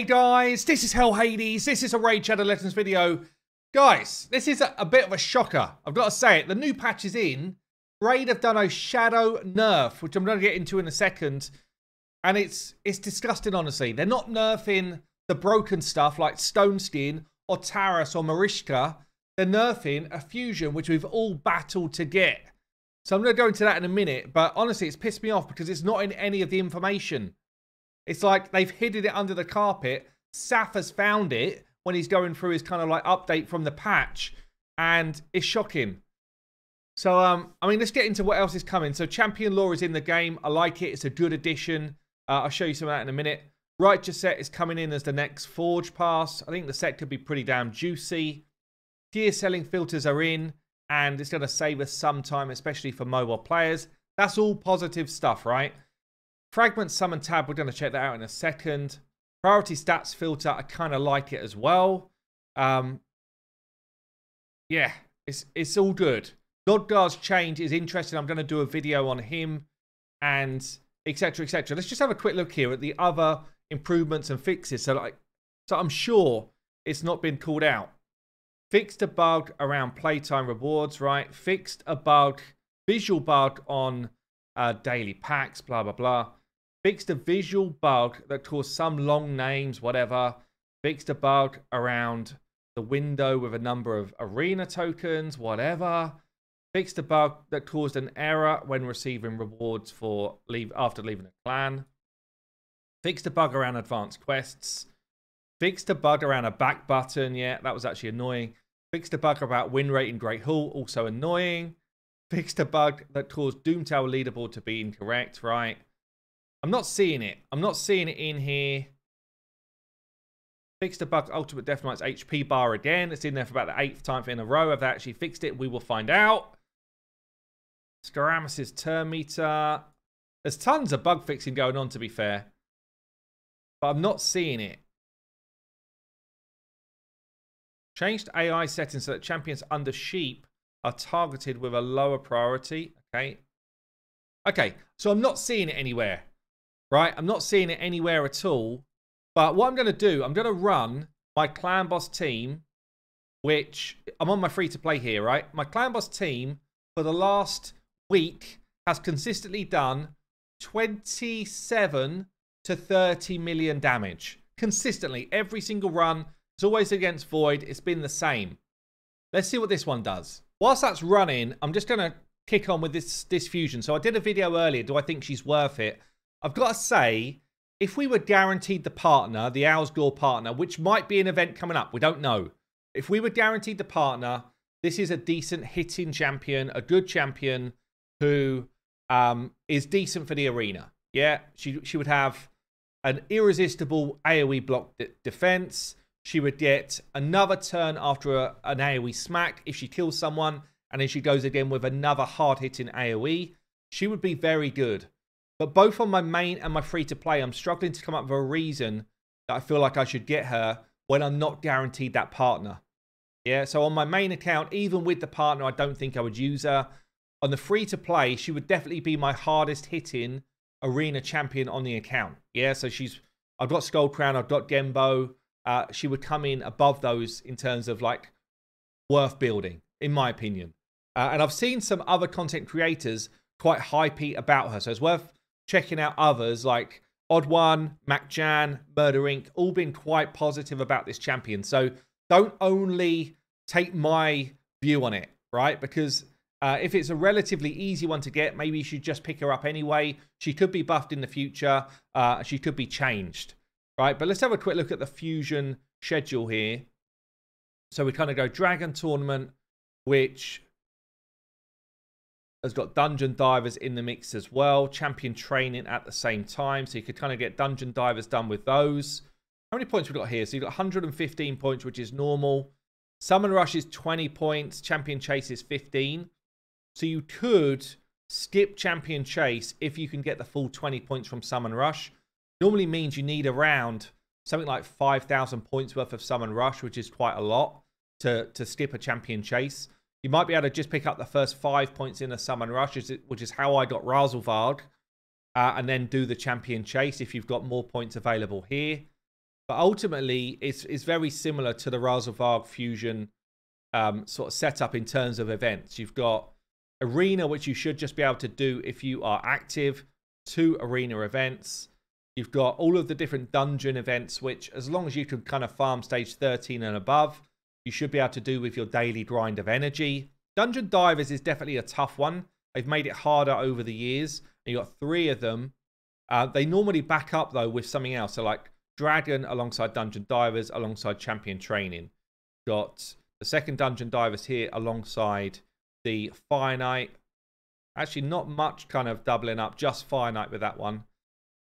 Hey guys, this is Hell Hades. This is a Raid Shadow Legends video. Guys, this is a, a, bit of a shocker. I've got to say it. The new patch is in. Raid have done a shadow nerf, which I'm going to get into in a second. And it's it's disgusting, honestly. They're not nerfing the broken stuff like Stone Skin or Taras or Marichka. They're nerfing a fusion, which we've all battled to get. So I'm going to go into that in a minute. But honestly, it's pissed me off because it's not in any of the information. It's like they've hidden it under the carpet. Saph has found it when he's going through his kind of like update from the patch. And it's shocking. So, um, I mean, let's get into what else is coming. So, Champion Lore is in the game. I like it. It's a good addition. Uh, I'll show you some of that in a minute. Righteous set is coming in as the next Forge Pass. I think the set could be pretty damn juicy. Gear selling filters are in, and it's going to save us some time, especially for mobile players. That's all positive stuff, right? Fragment summon tab, we're going to check that out in a second. Priority stats filter, I kind of like it as well. Um, yeah, it's it's all good. Godguard's change is interesting. I'm going to do a video on him and etc. etc. Let's just have a quick look here at the other improvements and fixes. So like, so I'm sure it's not been called out. Fixed a bug around playtime rewards, right? Fixed a bug, visual bug on uh, daily packs, blah blah blah. Fixed a visual bug that caused some long names, whatever. Fixed a bug around the window with a number of arena tokens, whatever. Fixed a bug that caused an error when receiving rewards for leave after leaving a clan. Fixed a bug around advanced quests. Fixed a bug around a back button. Yeah, that was actually annoying. Fixed a bug about win rate in Great Hall. Also annoying. Fixed a bug that caused Doom Tower leaderboard to be incorrect. Right. I'm not seeing it. I'm not seeing it in here. Fixed the bug Ultimate Death Knight's HP bar again. It's in there for about the eighth time in a row. Have they actually fixed it? We will find out. Scaramous' turn meter. There's tons of bug fixing going on, to be fair. But I'm not seeing it. Changed AI settings so that champions under sheep are targeted with a lower priority. Okay. Okay, so I'm not seeing it anywhere right? I'm not seeing it anywhere at all. But what I'm going to do, I'm going to run my Clan Boss team, which I'm on my free to play here, right? My Clan Boss team for the last week has consistently done 27 to 30 million damage. Consistently, every single run. It's always against Void. It's been the same. Let's see what this one does. Whilst that's running, I'm just going to kick on with this, this fusion. So I did a video earlier. Do I think she's worth it? I've got to say, if we were guaranteed the partner, the Owlsgore partner, which might be an event coming up, we don't know. If we were guaranteed the partner, this is a decent hitting champion, a good champion who um, is decent for the arena. Yeah, she she would have an irresistible AoE block de defense. She would get another turn after a, an AoE smack if she kills someone, and then she goes again with another hard hitting AoE. She would be very good. But both on my main and my free to play, I'm struggling to come up with a reason that I feel like I should get her when I'm not guaranteed that partner. Yeah, so on my main account, even with the partner, I don't think I would use her. On the free to play, she would definitely be my hardest hitting arena champion on the account. Yeah, so she's, I've got Skull Crown, I've got Genbo. Uh, she would come in above those in terms of like worth building, in my opinion. Uh, and I've seen some other content creators quite hypey about her. So it's worth checking out others like Odd One, Mac Jan, Murder Inc., all been quite positive about this champion. So don't only take my view on it, right? Because uh, if it's a relatively easy one to get, maybe you should just pick her up anyway. She could be buffed in the future. Uh, she could be changed, right? But let's have a quick look at the Fusion schedule here. So we kind of go Dragon Tournament, which has got Dungeon Divers in the mix as well. Champion Training at the same time. So you could kind of get Dungeon Divers done with those. How many points we got here? So you've got 115 points, which is normal. Summon Rush is 20 points. Champion Chase is 15. So you could skip Champion Chase if you can get the full 20 points from Summon Rush. Normally means you need around something like 5,000 points worth of Summon Rush, which is quite a lot to, to skip a Champion Chase. You might be able to just pick up the first five points in a summon rush, which is how I got Razelvarg, uh, and then do the champion chase if you've got more points available here. But ultimately, it's, it's very similar to the Razelvarg Fusion um, sort of setup in terms of events. You've got Arena, which you should just be able to do if you are active, two Arena events. You've got all of the different dungeon events, which as long as you can kind of farm stage 13 and above, you should be able to do with your daily grind of energy. Dungeon Divers is definitely a tough one. They've made it harder over the years. And you've got three of them. Uh, they normally back up, though, with something else. So, like Dragon alongside Dungeon Divers, alongside Champion Training. Got the second Dungeon Divers here alongside the Fire Knight. Actually, not much kind of doubling up, just Fire Knight with that one.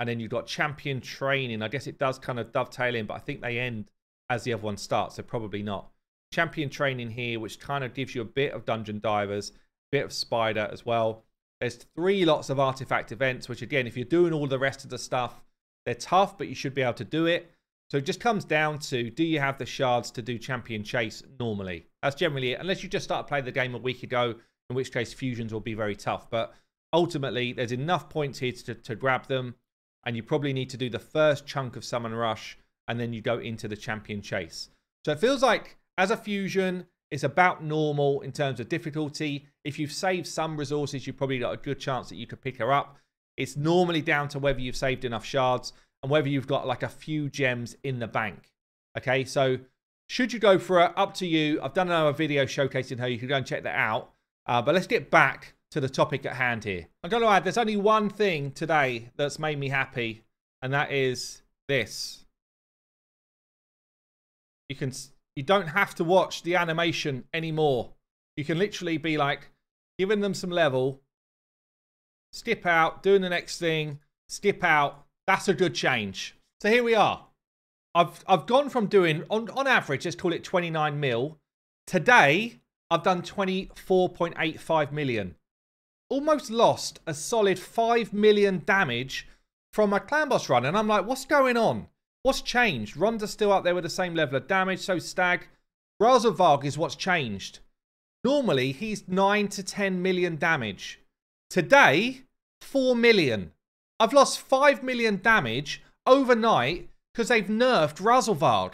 And then you've got Champion Training. I guess it does kind of dovetail in, but I think they end as the other one starts, so probably not. Champion Training here, which kind of gives you a bit of Dungeon Divers, bit of Spider as well. There's three lots of artifact events, which again, if you're doing all the rest of the stuff, they're tough, but you should be able to do it. So it just comes down to do you have the shards to do champion chase normally? That's generally it, unless you just started playing the game a week ago, in which case fusions will be very tough. But ultimately, there's enough points here to, to grab them, and you probably need to do the first chunk of Summon Rush, and then you go into the champion chase. So it feels like as a fusion, it's about normal in terms of difficulty. If you've saved some resources, you've probably got a good chance that you could pick her up. It's normally down to whether you've saved enough shards and whether you've got like a few gems in the bank. Okay, so should you go for it? Up to you. I've done another video showcasing her. You can go and check that out. Uh, but let's get back to the topic at hand here. I'm going to add, there's only one thing today that's made me happy, and that is this. You can you don't have to watch the animation anymore. You can literally be like giving them some level, skip out, doing the next thing, skip out. That's a good change. So here we are. I've I've gone from doing on on average, let's call it 29 mil. Today, I've done 24.85 million. Almost lost a solid 5 million damage from my clan boss run. And I'm like, what's going on? What's changed? Ronda's still up there with the same level of damage, so Stag. Razelvarg is what's changed. Normally, he's 9 to 10 million damage. Today, 4 million. I've lost 5 million damage overnight because they've nerfed Razelvarg.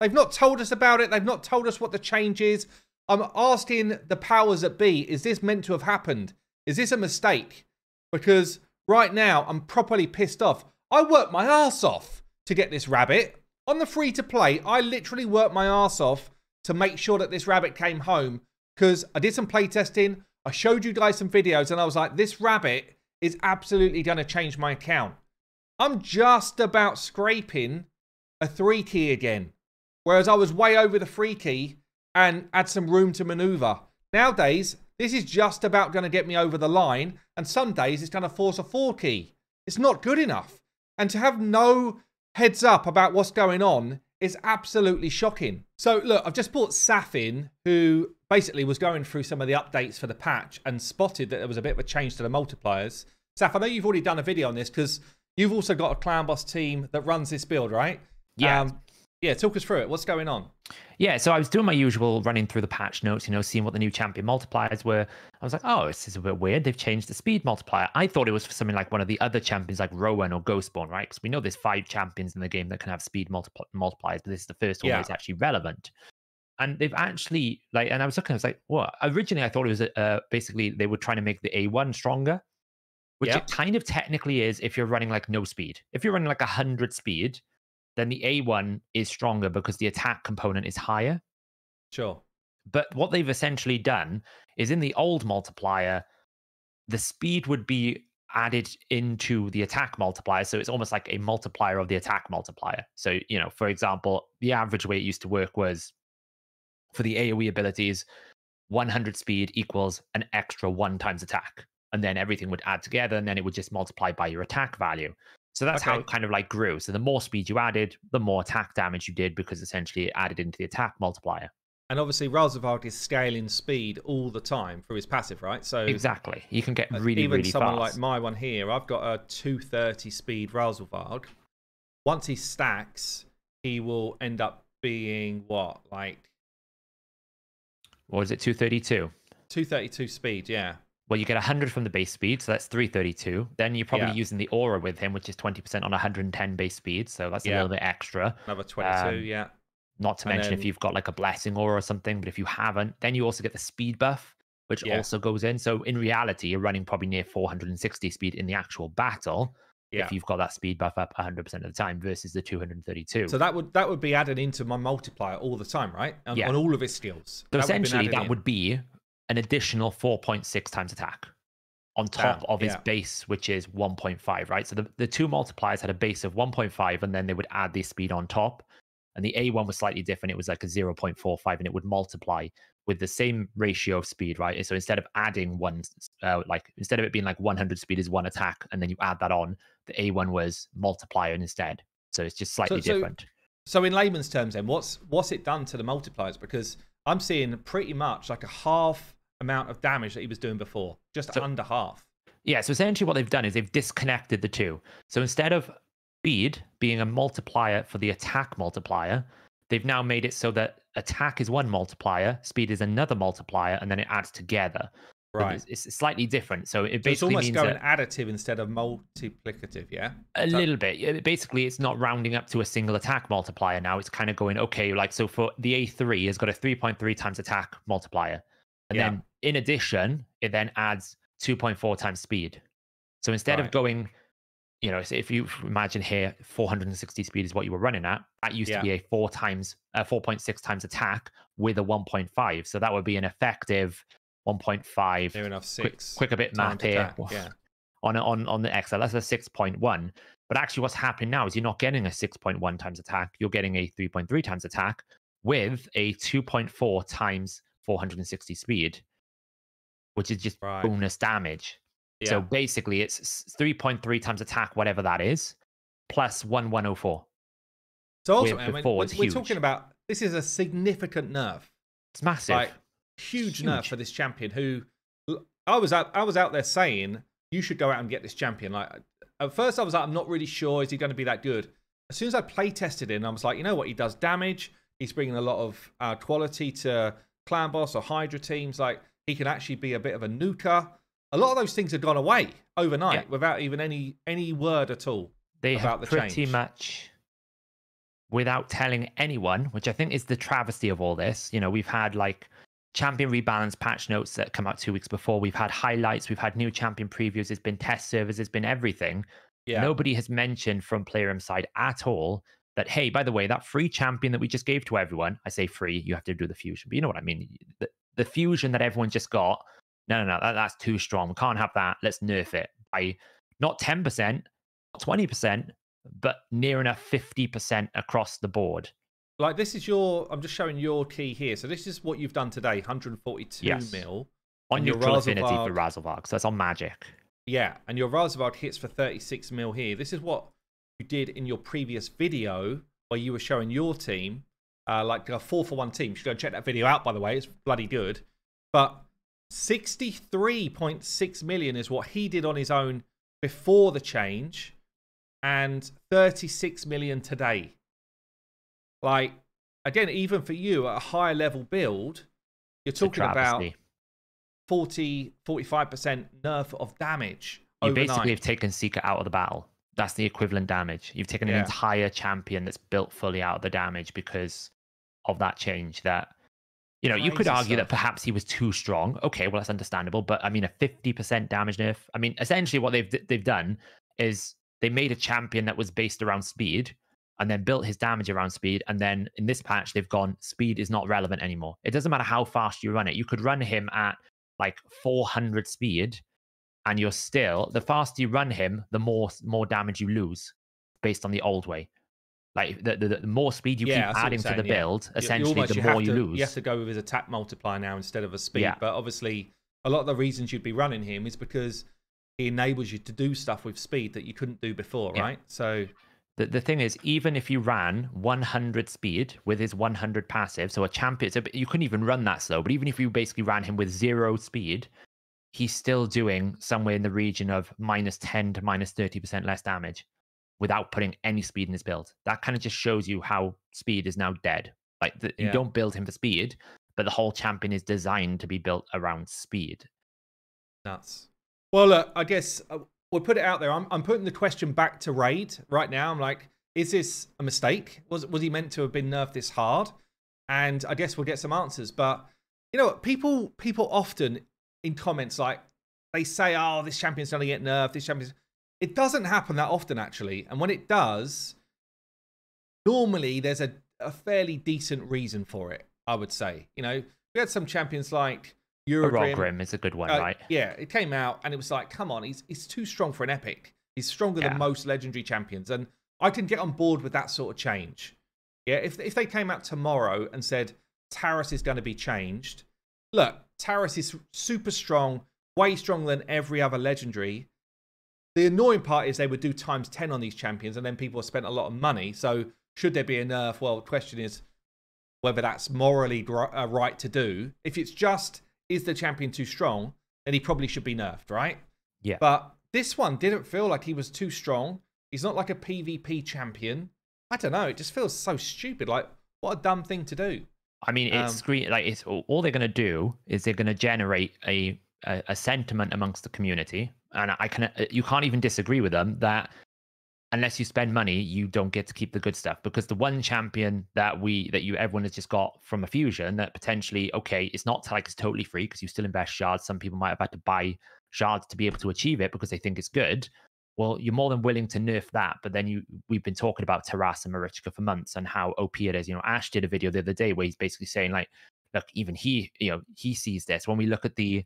They've not told us about it. They've not told us what the change is. I'm asking the powers that be, is this meant to have happened? Is this a mistake? Because right now, I'm properly pissed off. I worked my ass off to get this rabbit. On the free to play, I literally worked my ass off to make sure that this rabbit came home because I did some playtesting. I showed you guys some videos and I was like, this rabbit is absolutely going to change my account. I'm just about scraping a three key again. Whereas I was way over the free key and had some room to maneuver. Nowadays, this is just about going to get me over the line. And some days it's going to force a four key. It's not good enough. And to have no heads up about what's going on is absolutely shocking. So look, I've just bought Saph in, who basically was going through some of the updates for the patch and spotted that there was a bit of a change to the multipliers. Saph, I know you've already done a video on this because you've also got a clan boss team that runs this build, right? Yeah. Um, yeah, talk us through it. What's going on? Yeah, so I was doing my usual running through the patch notes, you know, seeing what the new champion multipliers were. I was like, oh, this is a bit weird. They've changed the speed multiplier. I thought it was for something like one of the other champions like Rowan or Ghostborn, right? Because we know there's five champions in the game that can have speed multipli- multipliers, but this is the first one yeah. that's actually relevant. And they've actually, like, and I was looking, I was like, what? Originally, I thought it was uh, basically they were trying to make the A1 stronger, which yep. it kind of technically is if you're running like no speed. If you're running like 100 speed, then the A1 is stronger because the attack component is higher. Sure. But what they've essentially done is in the old multiplier, the speed would be added into the attack multiplier. So it's almost like a multiplier of the attack multiplier. So, you know, for example, the average way it used to work was for the AoE abilities, 100 speed equals an extra one times attack. And then everything would add together and then it would just multiply by your attack value. So that's okay. how it kind of like grew. So the more speed you added, the more attack damage you did because essentially it added into the attack multiplier. And obviously, Razelvarg is scaling speed all the time through his passive, right? So exactly, you can get uh, really, even really someone fast. like my one here, I've got a 230 speed Razelvarg. Once he stacks, he will end up being what, like? What is it? 232. 232 speed, yeah. Well, you get 100 from the base speed, so that's 332. Then you're probably Yeah. using the aura with him, which is 20% on 110 base speed, so that's a little bit extra. Another 22, Um, yeah. Not to And mention if you've got like a blessing aura or something, but if you haven't, then you also get the speed buff, which Yeah. also goes in. So in reality, you're running probably near 460 speed in the actual battle Yeah. if you've got that speed buff up 100% of the time versus the 232. So that would that would be added into my multiplier all the time, right? On, Yeah. on all of his skills. So That would have been essentially, that in. would be an additional 4.6 times attack on top of his yeah. base, which is 1.5, right? So the, the two multipliers had a base of 1.5, and then they would add the speed on top. And the A1 was slightly different. It was like a 0.45, and it would multiply with the same ratio of speed, right? So instead of adding one, uh, like instead of it being like 100 speed is one attack, and then you add that on, the A1 was multiplier instead. So it's just slightly so- different. So in layman's terms, then what's what's it done to the multipliers? Because I'm seeing pretty much like a half amount of damage that he was doing before, just So- under half. Yeah, so essentially what they've done is they've disconnected the two. So instead of speed being a multiplier for the attack multiplier, they've now made it so that attack is one multiplier, speed is another multiplier, and then it adds together. So Right. It's, it's slightly different. So it basically So it's almost means going additive instead of multiplicative, yeah? a so- little bit. Yeah, Basically, it's not rounding up to a single attack multiplier now. It's kind of going, okay, like so for the A3 has got a 3.3 times attack multiplier. And Yeah. then in addition, it then adds 2.4 times speed. So instead Right. of going, you know, if you imagine here, 460 speed is what you were running at. That used Yeah. to be a four times, uh, 4.6 times attack with a 1.5. So that would be an effective 1.5. Near enough six. quick a bit math here Yeah. on on on the Excel. That's a 6.1. But actually, what's happening now is you're not getting a 6.1 times attack. You're getting a 3.3 times attack with a 2.4 times 460 speed, which is just Right. bonus damage. Yeah. So basically, it's 3.3 times attack, whatever that is, plus 1104. So also, I mean, we're, we're talking about this is a significant nerf, It's massive. like huge, nerf for this champion. Who I was out, I was out there saying you should go out and get this champion. Like at first, I was like, I'm not really sure. Is he going to be that good? As soon as I play tested him, I was like, you know what? He does damage. He's bringing a lot of uh, quality to clan boss or Hydra teams. Like he can actually be a bit of a nuker. A lot of those things have gone away overnight Yeah. without even any any word at all. they about have the pretty change. much without telling anyone which i think is the travesty of all this you know we've had like champion rebalance patch notes that come out two weeks before we've had highlights we've had new champion previews there's been test servers there's been everything Yeah. nobody has mentioned from player side at all that hey by the way that free champion that we just gave to everyone i say free you have to do the fusion but you know what i mean the, the fusion that everyone just got no no no that, that's too strong we can't have that let's nerf it by not 10% not 20% but near enough 50% across the board Like this is your. I'm just showing your key here. So this is what you've done today. 142 Yes. mil. on your your affinity for Razelvarg. So that's on magic. Yeah, and your Razelvarg hits for 36 mil here. This is what you did in your previous video where you were showing your team, uh, like a four for one team. You should go check that video out, by the way. It's bloody good. But 63.6 million is what he did on his own before the change, and 36 million today. Like, again, even for you at a higher level build, you're talking about travesty. 40, 45% nerf of damage. You overnight. basically have taken Seeker out of the battle. That's the equivalent damage. You've taken an entire champion that's built fully out of the damage because of that change. That you know, you could argue that perhaps he was too strong. Okay, well that's understandable, but I mean a 50% damage nerf. I mean, essentially what they've they've done is they made a champion that was based around speed and then built his damage around speed and then in this patch they've gone speed is not relevant anymore. It doesn't matter how fast you run it. You could run him at like 400 speed and you're still the faster you run him, the more more damage you lose based on the old way. Like the, the, the more speed you Yeah, keep adding to the yeah. build, You- you essentially almost- the you more you to, lose. You have to go with his attack multiplier now instead of a speed. Yeah. But obviously, a lot of the reasons you'd be running him is because he enables you to do stuff with speed that you couldn't do before, right? So The, the thing is, even if you ran 100 speed with his 100 passive, so a champion, so you couldn't even run that slow, but even if you basically ran him with zero speed, he's still doing somewhere in the region of minus 10 to minus 30% less damage without putting any speed in his build. That kind of just shows you how speed is now dead. Like, the, you don't build him for speed, but the whole champion is designed to be built around speed. Nuts. Well, look, I guess uh, we'll put it out there. I'm, I'm putting the question back to Raid right now. I'm like, is this a mistake? Was was he meant to have been nerfed this hard? And I guess we'll get some answers. But you know, what? people people often in comments like they say, "Oh, this champion's going to get nerfed. This champion's." It doesn't happen that often, actually. And when it does, normally there's a, a fairly decent reason for it. I would say. You know, we had some champions like Eurogrim. Eurogrim is a good one, uh, right? Yeah, it came out and it was like, come on, he's he's too strong for an epic. He's stronger yeah. than most legendary champions, and I can get on board with that sort of change. Yeah, if if they came out tomorrow and said Taras is going to be changed, look, Taras is super strong, way stronger than every other legendary. The annoying part is they would do times 10 on these champions and then people have spent a lot of money. So, should there be a nerf? Well, the question is whether that's morally uh, right to do. If it's just is the champion too strong, then he probably should be nerfed, right? Yeah. But this one didn't feel like he was too strong. He's not like a PvP champion. I don't know. It just feels so stupid. Like, what a dumb thing to do. I mean, it's um, screen like it's all they're going to do is they're going to generate a, a, a sentiment amongst the community, and I can uh, you can't even disagree with them that unless you spend money, you don't get to keep the good stuff because the one champion that we that you everyone has just got from a fusion that potentially okay, it's not like it's totally free because you still invest shards. Some people might have had to buy shards to be able to achieve it because they think it's good. Well, you're more than willing to nerf that, but then you we've been talking about Taras and Marichka for months and how OP it is. You know, Ash did a video the other day where he's basically saying like, look, even he, you know, he sees this. When we look at the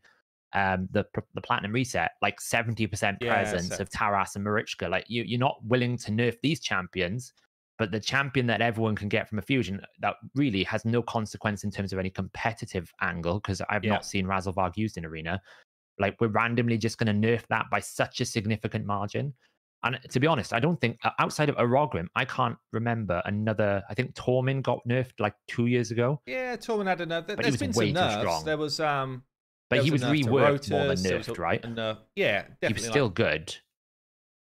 um, the the platinum reset, like seventy percent presence yeah, of Taras and Marichka. Like you, you're not willing to nerf these champions, but the champion that everyone can get from a fusion that really has no consequence in terms of any competitive angle because I've yeah. not seen Razelvarg used in arena. Like we're randomly just going to nerf that by such a significant margin. And to be honest, I don't think outside of Orogrim, I can't remember another. I think Tormin got nerfed like two years ago. Yeah, Tormin had another. There's been some nerfs. There was um but he was reworked more than nerfed, right? And, uh, yeah, definitely. He was still like, good.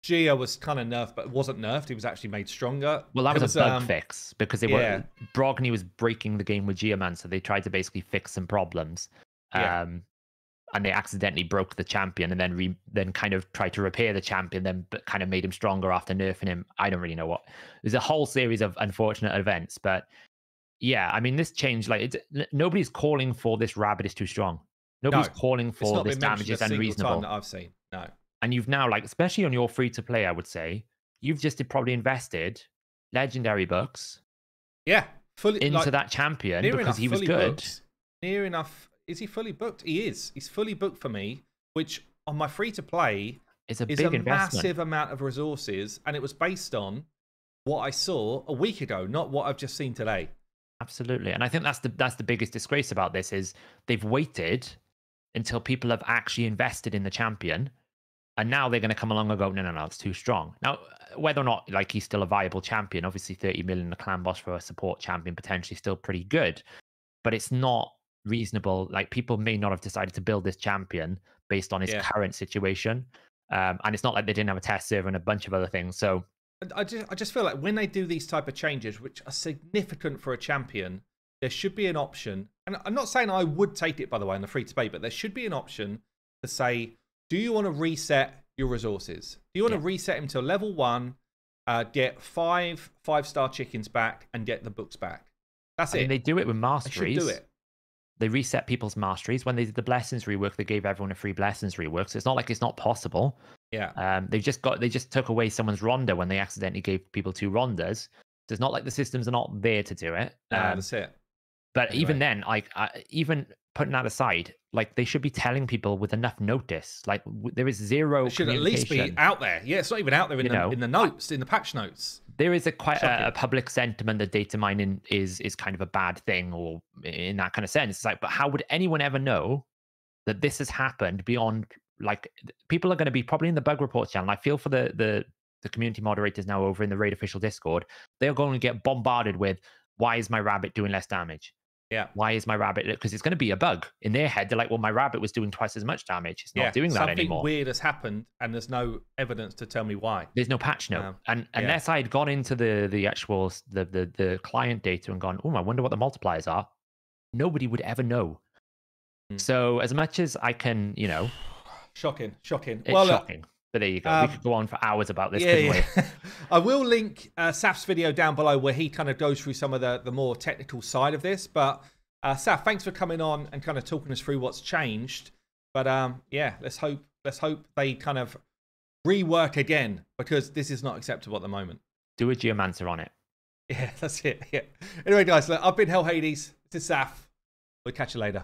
Gia was kind of nerfed, but wasn't nerfed. He was actually made stronger. Well, that was, was, a bug um, fix because they yeah. were Brogni was breaking the game with Geoman, so they tried to basically fix some problems. Yeah. Um, and they accidentally broke the champion, and then re- then kind of tried to repair the champion, then but kind of made him stronger after nerfing him. I don't really know what. There's a whole series of unfortunate events, but yeah, I mean, this change like nobody's calling for this rabbit is too strong. Nobody's no, calling for this damage is unreasonable. that I've seen. No. And you've now, like, especially on your free to play, I would say, you've just probably invested legendary books. Yeah, fully into like, that champion because he was good. Booked. Near enough. Is he fully booked? He is. He's fully booked for me, which on my free to play is a, is a massive amount of resources, and it was based on what I saw a week ago, not what I've just seen today. Absolutely, and I think that's the that's the biggest disgrace about this is they've waited until people have actually invested in the champion. And now they're going to come along and go, no, no, no, it's too strong. Now, whether or not like he's still a viable champion, obviously 30 million the clan boss for a support champion potentially still pretty good, but it's not reasonable. Like people may not have decided to build this champion based on his yeah. current situation. Um, and it's not like they didn't have a test server and a bunch of other things. So I just I just feel like when they do these type of changes, which are significant for a champion, there should be an option. And I'm not saying I would take it, by the way, in the free to play, but there should be an option to say, do you want to reset your resources? Do you want yeah. to reset him to level one, uh, get five five star chickens back, and get the books back? That's I it. Mean, they do it with masteries. They should do it. They reset people's masteries. When they did the blessings rework, they gave everyone a free blessings rework. So it's not like it's not possible. Yeah. Um, they just got they just took away someone's ronda when they accidentally gave people two rondas. So it's not like the systems are not there to do it. Um, that's it. But even then, like uh, even putting that aside, like they should be telling people with enough notice. Like w- there is zero. It should at least be out there. Yeah, it's not even out there in, the, know, in the notes, in the patch notes. There is a quite a, a, public sentiment that data mining is is kind of a bad thing, or in that kind of sense. It's like, but how would anyone ever know that this has happened beyond? Like people are going to be probably in the bug reports channel. I feel for the the the community moderators now over in the raid official discord they're going to get bombarded with why is my rabbit doing less damage yeah. Why is my rabbit? Because it's going to be a bug in their head. They're like, well, my rabbit was doing twice as much damage. It's not yeah. doing that Something anymore. Something weird has happened, and there's no evidence to tell me why. There's no patch note, um, and yeah. unless I had gone into the the actual the, the the client data and gone, oh, I wonder what the multipliers are. Nobody would ever know. Hmm. So as much as I can, you know, Shocking, shocking. It's well, shocking. But there you go. um, we could go on for hours about this, yeah, couldn't yeah. I will link uh, Saph's video down below where he kind of goes through some of the, the more technical side of this. But uh, Saph, thanks for coming on and kind of talking us through what's changed. But um, yeah, let's hope let's hope they kind of rework again because this is not acceptable at the moment. Do a geomancer on it. Yeah, that's it. Yeah. Anyway, guys, look, I've been Hell Hades. This is Saph. We'll catch you later.